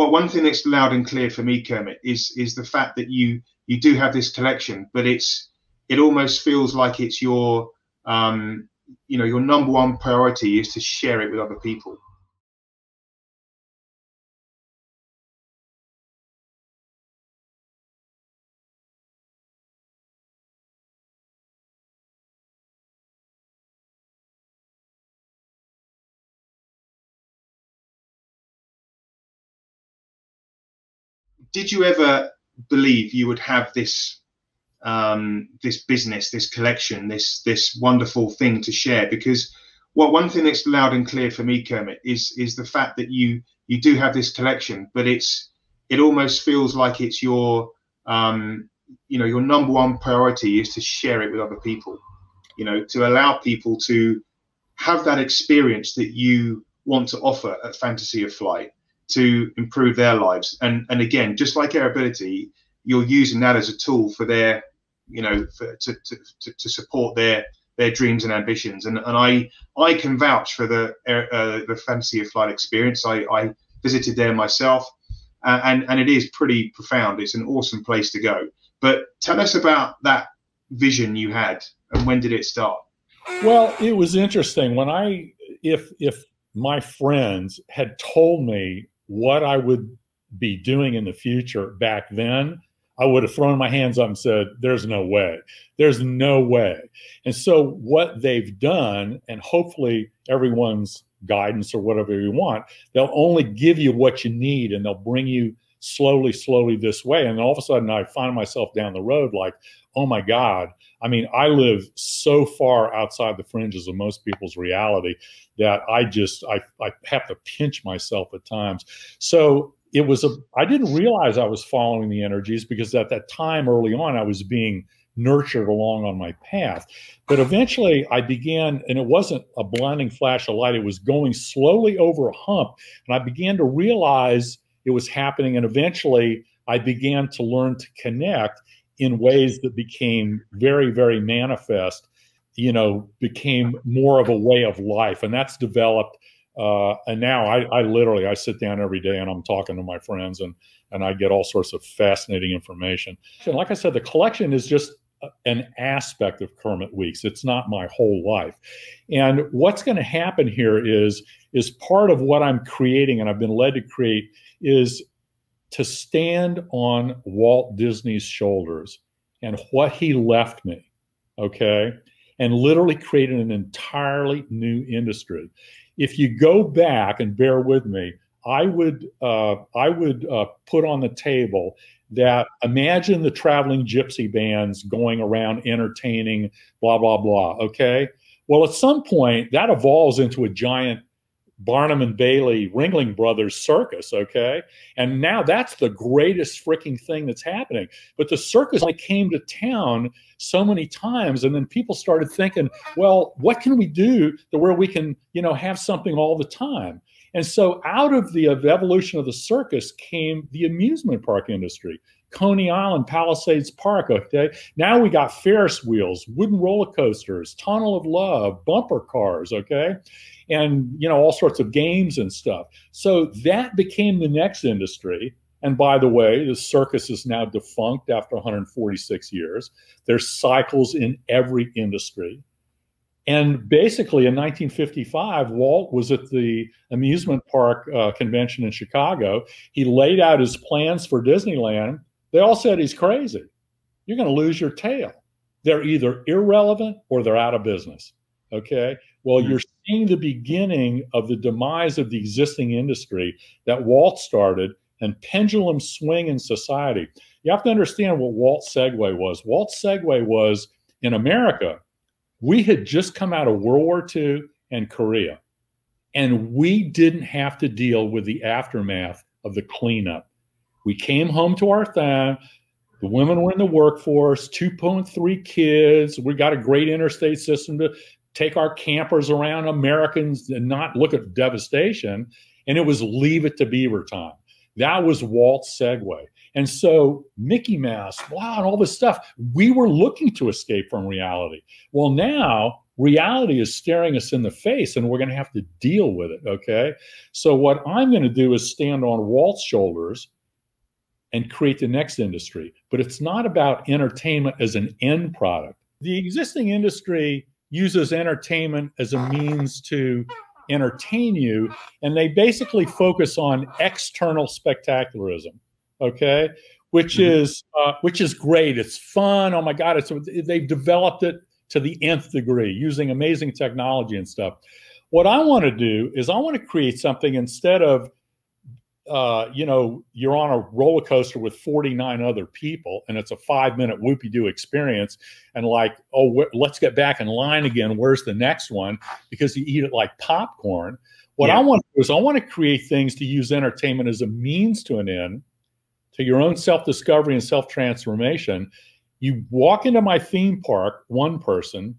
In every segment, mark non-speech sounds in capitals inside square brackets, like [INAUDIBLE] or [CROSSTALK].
well, one thing that's loud and clear for me, Kermit, is is the fact that you you do have this collection, but it's it almost feels like it's your um, you know your number one priority is to share it with other people. Did you ever believe you would have this um, this business, this collection, this this wonderful thing to share? Because well, one thing that's loud and clear for me, Kermit, is is the fact that you you do have this collection, but it's it almost feels like it's your um, you know your number one priority is to share it with other people. You know, to allow people to have that experience that you want to offer at Fantasy of Flight to improve their lives. And and again, just like Aerobility, you're using that as a tool for their, you know, for, to, to, to support their their dreams and ambitions. And and I I can vouch for the uh, the Fantasy of Flight experience. I, I visited there myself, uh, and and it is pretty profound. It's an awesome place to go. But tell us about that vision you had, and when did it start? Well, it was interesting when I if if my friends had told me what I would be doing in the future back then, I would have thrown my hands up and said, There's no way. There's no way. And so, what they've done, and hopefully everyone's guidance or whatever you want, they'll only give you what you need and they'll bring you slowly, slowly this way. And all of a sudden, I find myself down the road like, oh my God. I mean, I live so far outside the fringes of most people's reality that I just, I, I have to pinch myself at times. So it was a, I didn't realize I was following the energies because at that time early on, I was being nurtured along on my path. But eventually I began, and it wasn't a blinding flash of light, it was going slowly over a hump. And I began to realize it was happening. And eventually I began to learn to connect in ways that became very, very manifest, you know, became more of a way of life. And that's developed. Uh, and now I, I literally, I sit down every day and I'm talking to my friends and, and I get all sorts of fascinating information. And like I said, the collection is just an aspect of Kermit Weeks. It's not my whole life. And what's going to happen here is is part of what I'm creating and I've been led to create is to stand on Walt Disney's shoulders and what he left me, okay, and literally created an entirely new industry. If you go back and bear with me, I would uh, I would uh, put on the table that imagine the traveling gypsy bands going around entertaining, blah blah blah. Okay, well at some point that evolves into a giant Barnum and Bailey Ringling Brothers circus, okay? And now that's the greatest freaking thing that's happening. But the circus only came to town so many times and then people started thinking, well, what can we do to where we can, you know, have something all the time? And so out of the evolution of the circus came the amusement park industry. Coney Island, Palisades Park. Okay, now we got Ferris wheels, wooden roller coasters, Tunnel of Love, bumper cars. Okay, and you know all sorts of games and stuff. So that became the next industry. And by the way, the circus is now defunct after 146 years. There's cycles in every industry. And basically, in 1955, Walt was at the amusement park uh, convention in Chicago. He laid out his plans for Disneyland they all said he's crazy. You're going to lose your tail. They're either irrelevant or they're out of business. Okay. Well, mm-hmm. you're seeing the beginning of the demise of the existing industry that Walt started and pendulum swing in society. You have to understand what Walt segue was. Walt segue was in America, we had just come out of World War II and Korea, and we didn't have to deal with the aftermath of the cleanup. We came home to our thing. The women were in the workforce, 2.3 kids. We got a great interstate system to take our campers around Americans and not look at devastation. And it was leave it to beaver time. That was Walt's segue. And so Mickey Mouse, wow, and all this stuff, we were looking to escape from reality. Well, now reality is staring us in the face and we're going to have to deal with it. Okay. So, what I'm going to do is stand on Walt's shoulders and create the next industry. But it's not about entertainment as an end product. The existing industry uses entertainment as a means to entertain you, and they basically focus on external spectacularism. Okay, which mm-hmm. is uh, which is great. It's fun. Oh my God! It's they've developed it to the nth degree using amazing technology and stuff. What I want to do is I want to create something instead of uh, you know, you're on a roller coaster with 49 other people and it's a five minute whoopie doo experience. And like, oh, let's get back in line again. Where's the next one? Because you eat it like popcorn. What yeah. I want to do is I want to create things to use entertainment as a means to an end, to your own self discovery and self transformation. You walk into my theme park, one person,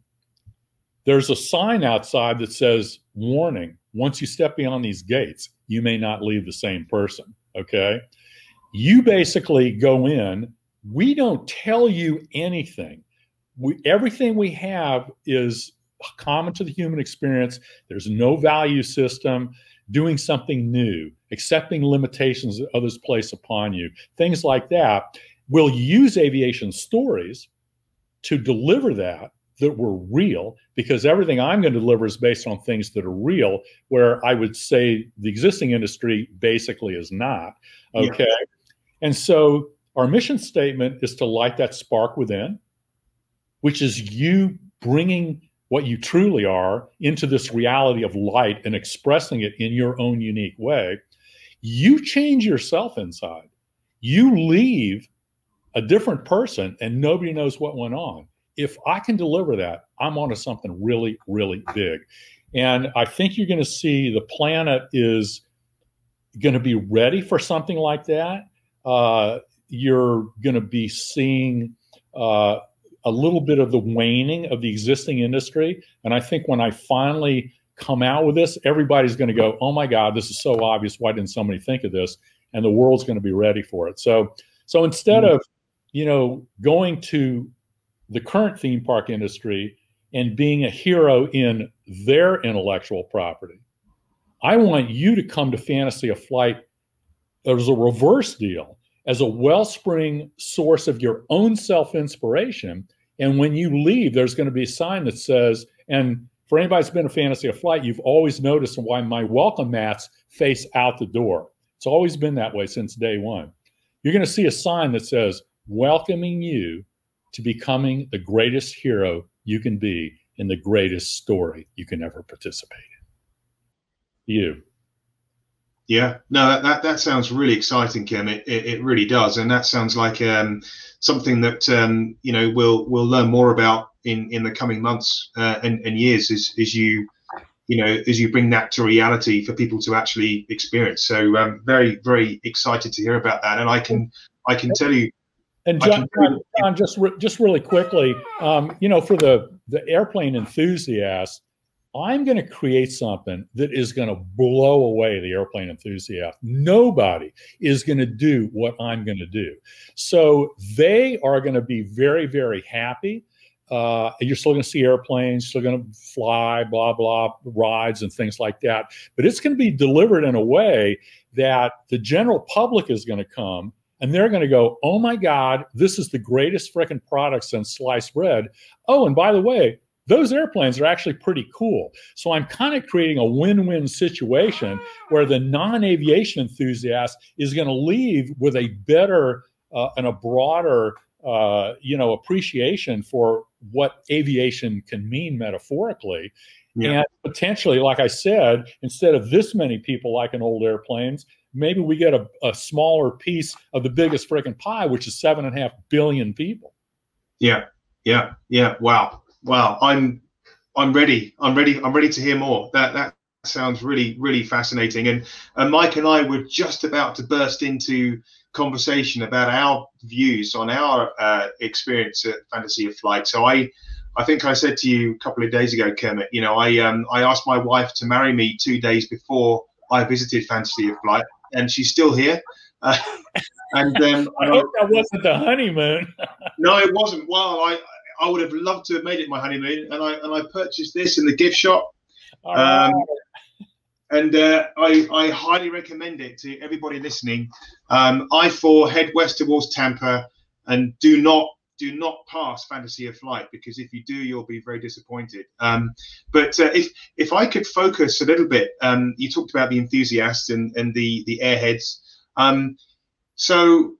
there's a sign outside that says, warning, once you step beyond these gates, you may not leave the same person. Okay. You basically go in, we don't tell you anything. We, everything we have is common to the human experience. There's no value system, doing something new, accepting limitations that others place upon you, things like that. We'll use aviation stories to deliver that that were real because everything I'm going to deliver is based on things that are real, where I would say the existing industry basically is not. Okay. Yeah. And so our mission statement is to light that spark within, which is you bringing what you truly are into this reality of light and expressing it in your own unique way. You change yourself inside. You leave a different person and nobody knows what went on if I can deliver that, I'm onto something really, really big. And I think you're going to see the planet is going to be ready for something like that. Uh, you're going to be seeing uh, a little bit of the waning of the existing industry. And I think when I finally come out with this, everybody's going to go, oh my God, this is so obvious. Why didn't somebody think of this? And the world's going to be ready for it. So, so instead mm-hmm. of, you know, going to the current theme park industry and being a hero in their intellectual property. I want you to come to Fantasy of Flight as a reverse deal, as a wellspring source of your own self inspiration. And when you leave, there's going to be a sign that says, and for anybody who's been a Fantasy of Flight, you've always noticed why my welcome mats face out the door. It's always been that way since day one. You're going to see a sign that says, welcoming you to becoming the greatest hero you can be in the greatest story you can ever participate in. You. Yeah, no, that, that, that sounds really exciting, Kim. It, it, it, really does, and that sounds like um, something that um, you know we'll we'll learn more about in, in the coming months uh, and, and years as, as you you know as you bring that to reality for people to actually experience. So um, very very excited to hear about that, and I can I can tell you and John, John, John just re- just really quickly, um, you know, for the the airplane enthusiast, I'm going to create something that is going to blow away the airplane enthusiast. Nobody is going to do what I'm going to do, so they are going to be very very happy. Uh, you're still going to see airplanes, still going to fly, blah blah rides and things like that. But it's going to be delivered in a way that the general public is going to come and they're going to go, oh my God, this is the greatest freaking product since sliced bread. Oh, and by the way, those airplanes are actually pretty cool. So I'm kind of creating a win win situation where the non aviation enthusiast is going to leave with a better uh, and a broader uh, you know appreciation for what aviation can mean metaphorically yeah. and potentially like i said instead of this many people like in old airplanes maybe we get a, a smaller piece of the biggest freaking pie, which is seven and a half billion people. Yeah, yeah, yeah. Wow, wow. I'm I'm ready. I'm ready. I'm ready to hear more. That that sounds really really fascinating. And and Mike and I were just about to burst into conversation about our views on our uh, experience at Fantasy of Flight. So I. I think I said to you a couple of days ago, Kermit. You know, I um, I asked my wife to marry me two days before I visited Fantasy of Flight, and she's still here. [LAUGHS] Uh, and [LAUGHS] then I hope that wasn't the honeymoon. [LAUGHS] no, it wasn't. Well, I I would have loved to have made it my honeymoon, and I and I purchased this in the gift shop. Um, and uh, I, I highly recommend it to everybody listening. Um, I4 head west towards Tampa, and do not do not pass Fantasy of Flight because if you do, you'll be very disappointed. Um, but uh, if if I could focus a little bit, um, you talked about the enthusiasts and, and the the airheads. Um, so,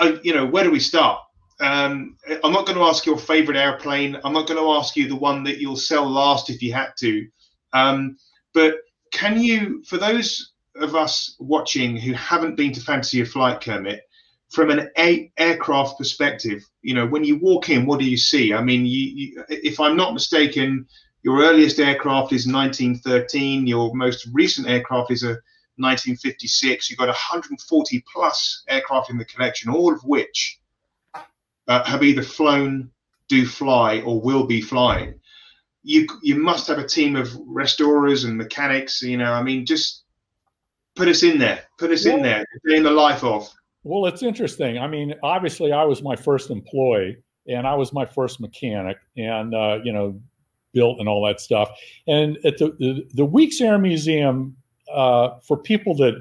I, you know, where do we start? Um, I'm not going to ask your favorite airplane. I'm not going to ask you the one that you'll sell last if you had to. Um, but can you, for those of us watching who haven't been to Fantasy of Flight, Kermit, from an a- aircraft perspective, you know, when you walk in, what do you see? I mean, you, you, if I'm not mistaken, your earliest aircraft is 1913. Your most recent aircraft is a 1956. You've got 140 plus aircraft in the collection, all of which uh, have either flown, do fly, or will be flying. You you must have a team of restorers and mechanics. You know, I mean, just put us in there. Put us in there. In the life of. Well, it's interesting. I mean, obviously, I was my first employee, and I was my first mechanic, and uh, you know, built and all that stuff. And at the the, the Weeks Air Museum, uh, for people that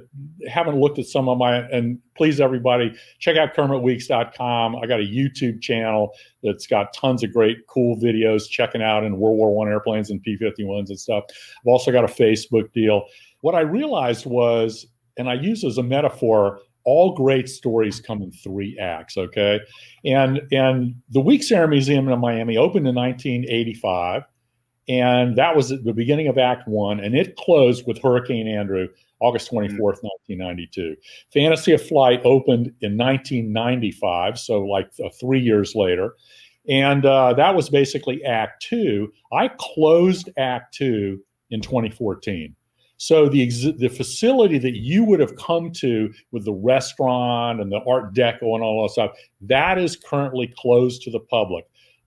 haven't looked at some of my, and please everybody check out KermitWeeks.com. I got a YouTube channel that's got tons of great, cool videos checking out in World War One airplanes and P-51s and stuff. I've also got a Facebook deal. What I realized was, and I use as a metaphor all great stories come in three acts okay? And and the weeks air museum in miami opened in 1985 and that was at the beginning of act one and it closed with hurricane andrew august 24th mm-hmm. 1992 fantasy of flight opened in 1995 so like uh, three years later. And uh, that was basically act two. I closed act two in 2014 so the the facility that you would have come to with the restaurant and the Art Deco and all that stuff, that is currently closed to the public.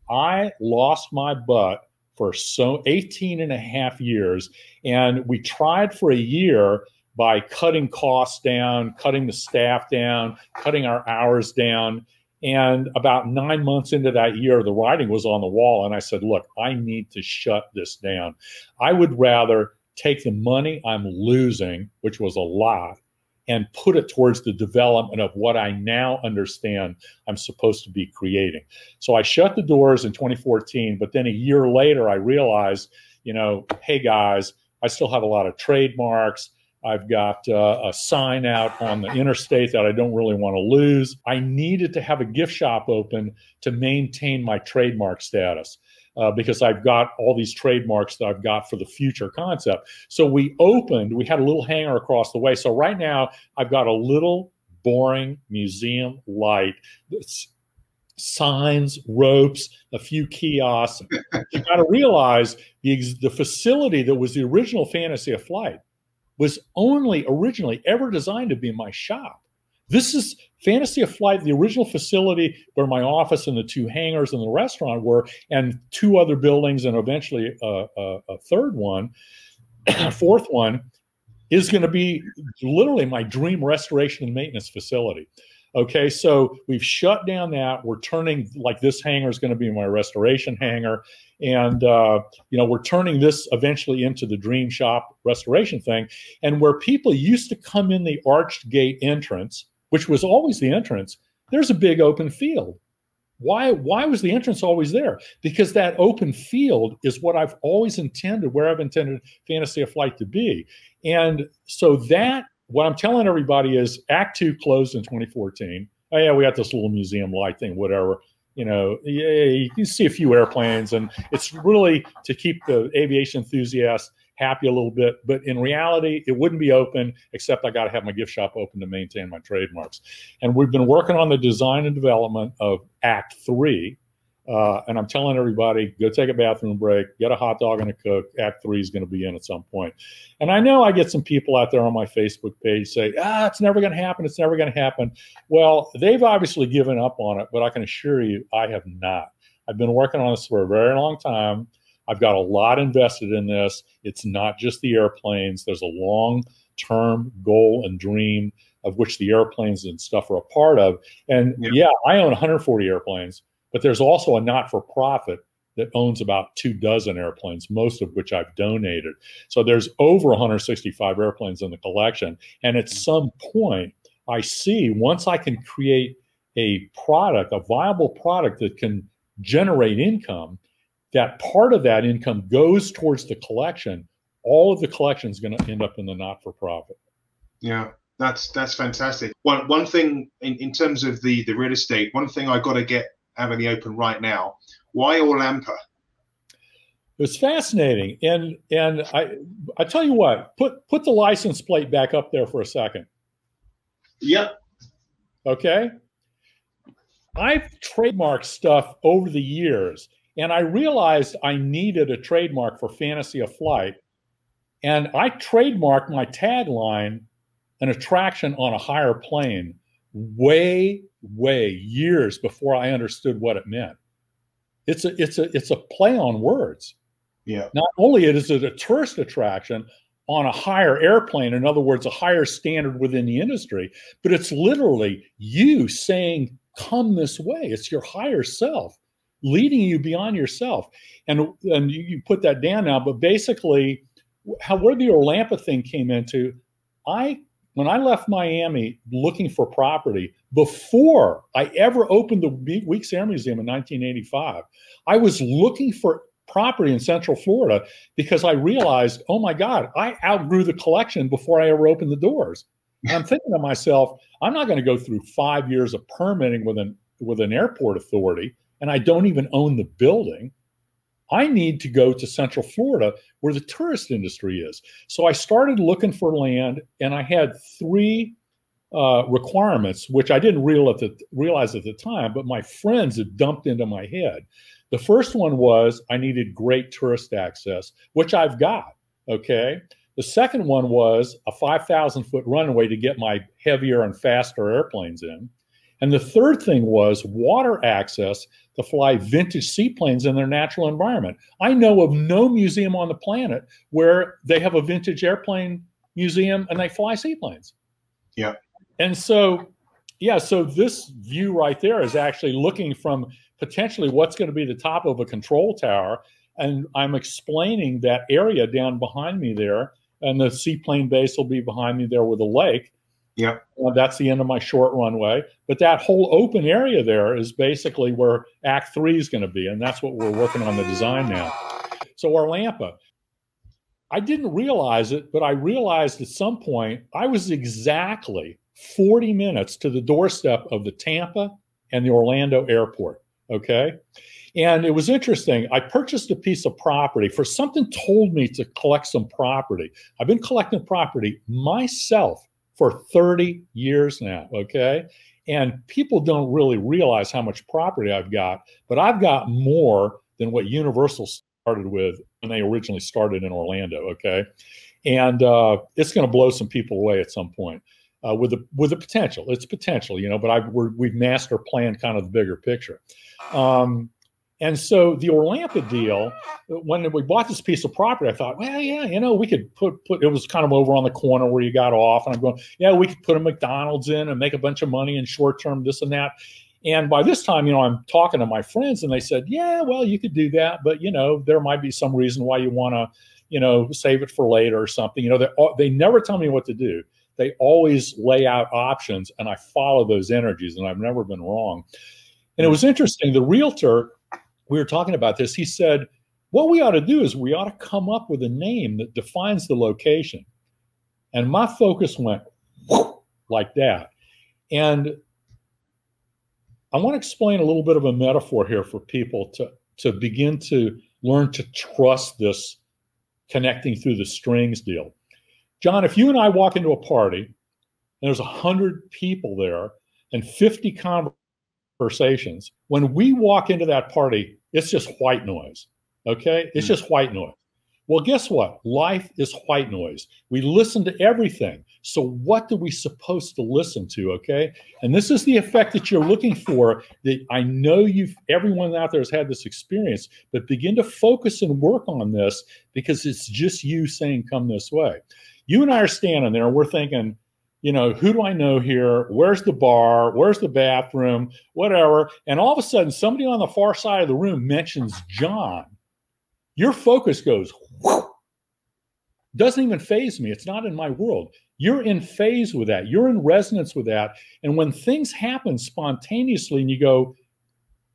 I lost my butt for so 18 and a half years. And we tried for a year by cutting costs down, cutting the staff down, cutting our hours down. And about nine months into that year, the writing was on the wall. And I said, look, I need to shut this down. I would rather take the money I'm losing, which was a lot, and put it towards the development of what I now understand I'm supposed to be creating. So I shut the doors in 2014, but then a year later, I realized, you know, hey guys, I still have a lot of trademarks. I've got uh, a sign out on the interstate that I don't really want to lose. I needed to have a gift shop open to maintain my trademark status uh, because I've got all these trademarks that I've got for the future concept. So we opened, we had a little hangar across the way. So right now I've got a little boring museum light. It's signs, ropes, a few kiosks. you got to realize the, the facility that was the original Fantasy of Flight was only originally ever designed to be my shop. This is Fantasy of Flight, the original facility where my office and the two hangars and the restaurant were, and two other buildings, and eventually a, a, a third one, [CLEARS THROAT] fourth one, is going to be literally my dream restoration and maintenance facility. Okay, so we've shut down that. We're turning like this hangar is going to be my restoration hangar, and uh, you know we're turning this eventually into the dream shop restoration thing. And where people used to come in the arched gate entrance, which was always the entrance, there's a big open field. Why, why was the entrance always there? Because that open field is what I've always intended, where I've intended Fantasy of Flight to be. And so that, what I'm telling everybody is Act Two closed in 2014. Oh, yeah, we got this little museum light thing, whatever. You know, yeah, you can see a few airplanes, and it's really to keep the aviation enthusiasts happy a little bit. But in reality, it wouldn't be open except I got to have my gift shop open to maintain my trademarks. And we've been working on the design and development of Act Three. Uh, and I'm telling everybody, go take a bathroom break, get a hot dog and a cook. Act three is going to be in at some point. And I know I get some people out there on my Facebook page say, ah, it's never going to happen. It's never going to happen. Well, they've obviously given up on it, but I can assure you, I have not. I've been working on this for a very long time. I've got a lot invested in this. It's not just the airplanes, there's a long term goal and dream of which the airplanes and stuff are a part of. And yeah, yeah I own 140 airplanes, but there's also a not for profit that owns about two dozen airplanes, most of which I've donated. So there's over 165 airplanes in the collection. And at mm-hmm. some point, I see once I can create a product, a viable product that can generate income, that part of that income goes towards the collection. All of the collection is going to end up in the not for profit. Yeah. That's that's fantastic. One one thing in, in terms of the the real estate, one thing I got to get out of the open right now why Orlampa? was fascinating, and and I I tell you what, put put the license plate back up there for a second. Yep. Okay. I've trademarked stuff over the years, and I realized I needed a trademark for Fantasy of Flight, and I trademarked my tagline, "An attraction on a higher plane," way way years before I understood what it meant. It's a it's a it's a play on words. Yeah. Not only is it a tourist attraction on a higher airplane, in other words, a higher standard within the industry, but it's literally you saying, "Come this way." It's your higher self leading you beyond yourself, and and you, you put that down now. But basically, how where the Orlampa thing came into, I when I left Miami looking for property, before I ever opened the Weeks Air Museum in 1985, I was looking for property in Central Florida because I realized, oh my God, I outgrew the collection before I ever opened the doors. And I'm thinking to myself, I'm not going to go through five years of permitting with an with an airport authority, and I don't even own the building. I need to go to Central Florida where the tourist industry is. So I started looking for land, and I had three uh, requirements, which I didn't real at the, realize at the time, but my friends had dumped into my head. The first one was I needed great tourist access, which I've got. Okay. The second one was a 5,000 foot runway to get my heavier and faster airplanes in. And the third thing was water access to fly vintage seaplanes in their natural environment. I know of no museum on the planet where they have a vintage airplane museum and they fly seaplanes. Yeah. And so, yeah, so this view right there is actually looking from potentially what's going to be the top of a control tower. And I'm explaining that area down behind me there. And the seaplane base will be behind me there with a lake. Yeah. Uh, that's the end of my short runway. But that whole open area there is basically where Act Three is going to be. And that's what we're working on the design now. So, Orlampa, I didn't realize it, but I realized at some point I was exactly 40 minutes to the doorstep of the Tampa and the Orlando airport. Okay. And it was interesting. I purchased a piece of property for something told me to collect some property. I've been collecting property myself for 30 years now. Okay. And people don't really realize how much property I've got, but I've got more than what Universal started with when they originally started in Orlando. Okay. And uh, it's going to blow some people away at some point uh, with the with the potential. It's potential, you know, but I've we have master planned kind of the bigger picture. Um, and so the Orlampa deal, when we bought this piece of property, I thought, well, yeah, you know, we could put put it was kind of over on the corner where you got off, and I'm going, yeah, we could put a McDonald's in and make a bunch of money in short term, this and that. And by this time, you know, I'm talking to my friends, and they said, yeah, well, you could do that, but you know, there might be some reason why you want to, you know, save it for later or something. You know, they they never tell me what to do they always lay out options and I follow those energies and I've never been wrong. And it hmm. was interesting. The realtor, we were talking about this, he said, what we ought to do is we ought to come up with a name that defines the location. And my focus went [LAUGHS] like that. And I want to explain a little bit of a metaphor here for people to, to begin to learn to trust this connecting through the strings deal. John, if you and I walk into a party and there's 100 people there and 50 conversations, when we walk into that party, it's just white noise. Okay? It's mm. just white noise. Well, guess what? Life is white noise. We listen to everything. So, what are we supposed to listen to? Okay. And this is the effect that you're looking for. That I know you've, everyone out there has had this experience, but begin to focus and work on this because it's just you saying, come this way you and I are standing there and we're thinking, you know, who do I know here? Where's the bar? Where's the bathroom? Whatever. And all of a sudden, somebody on the far side of the room mentions John. Your focus goes, whoosh, doesn't even phase me. It's not in my world. You're in phase with that. You're in resonance with that. And when things happen spontaneously and you go,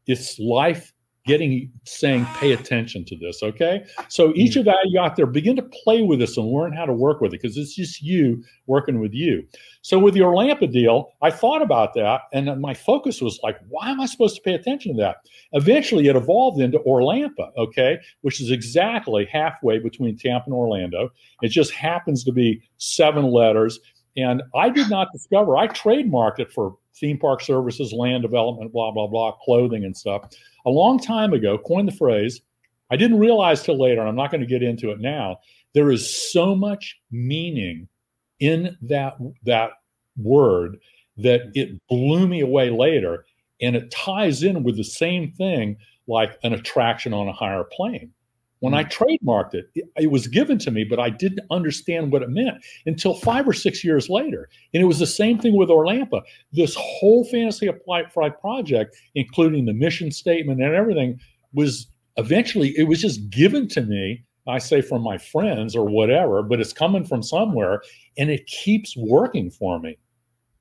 it's life getting saying pay attention to this okay? So hmm. each of you out there begin to play with this and learn how to work with it because it's just you working with you. So with the orlampa deal i thought about that and my focus was like why am i supposed to pay attention to that? Eventually it evolved into orlampa okay? Which is exactly halfway between tampa and orlando. It just happens to be seven letters and i did not discover i trademarked it for theme park services, land development, blah, blah, blah, clothing and stuff. A long time ago, coined the phrase. I didn't realize till later, and I'm not going to get into it now. There is so much meaning in that that word that it blew me away later. And it ties in with the same thing like an attraction on a higher plane. When I hmm. trademarked it, it, was given to me, but I didn't understand what it meant until five or six years later. And it was the same thing with Orlampa. This whole Fantasy Flight project, including the mission statement and everything, was eventually, it was just given to me. I say from my friends or whatever, but it's coming from somewhere and it keeps working for me.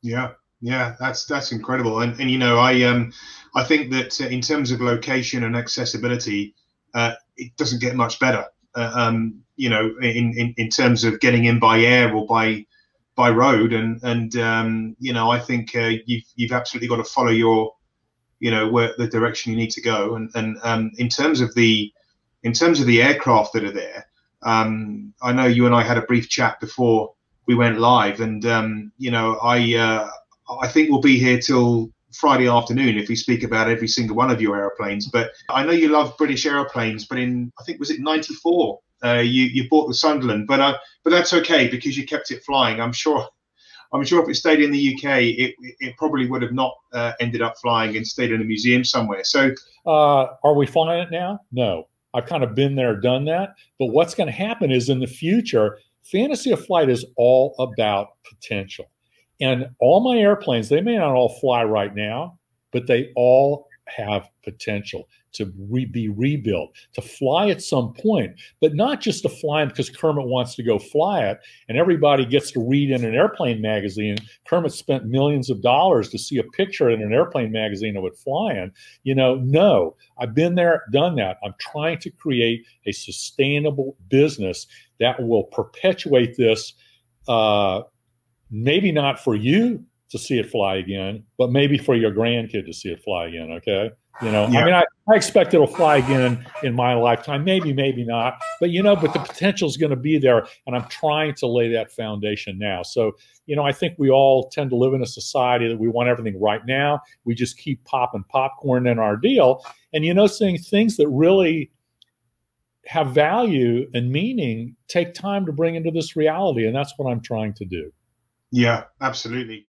Yeah. Yeah, that's that's incredible, and and you know I um I think that in terms of location and accessibility, uh, it doesn't get much better. Uh, um, you know, in, in, in terms of getting in by air or by by road, and and um, you know, I think uh, you've you've absolutely got to follow your, you know, where the direction you need to go. And and um, in terms of the in terms of the aircraft that are there, um, I know you and I had a brief chat before we went live, and um, you know, I uh, I think we'll be here till Friday afternoon if we speak about every single one of your aeroplanes. But I know you love British aeroplanes, but in I think was it '94 uh, you you bought the Sunderland, but uh, but that's okay because you kept it flying. I'm sure. I'm sure if it stayed in the UK, it, it probably would have not uh, ended up flying and stayed in a museum somewhere. So, uh, are we flying it now? No, I've kind of been there, done that. But what's going to happen is in the future, fantasy of flight is all about potential. And all my airplanes, they may not all fly right now, but they all have potential to re- be rebuilt, to fly at some point, but not just to fly them because Kermit wants to go fly it and everybody gets to read in an airplane magazine. Kermit spent millions of dollars to see a picture in an airplane magazine of it flying. You know, no, I've been there, done that. I'm trying to create a sustainable business that will perpetuate this. Uh, maybe not for you to see it fly again, but maybe for your grandkid to see it fly again. Okay. You know, yeah. I mean, I, I expect it'll fly again in, in my lifetime. Maybe, maybe not. But, you know, but the potential is going to be there. And I'm trying to lay that foundation now. So, you know, I think we all tend to live in a society that we want everything right now. We just keep popping popcorn in our deal. And, you know, seeing things that really have value and meaning take time to bring into this reality. And that's what I'm trying to do. Yeah, absolutely.